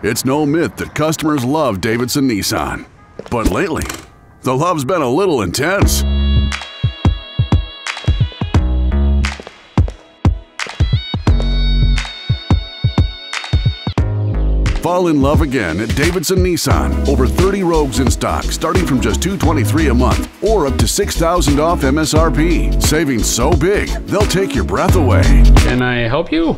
It's no myth that customers love Davidson Nissan. But lately, the love's been a little intense. Fall in love again at Davidson Nissan. Over 30 Rogues in stock, starting from just $223 a month or up to $6,000 off MSRP. Savings so big, they'll take your breath away. Can I help you?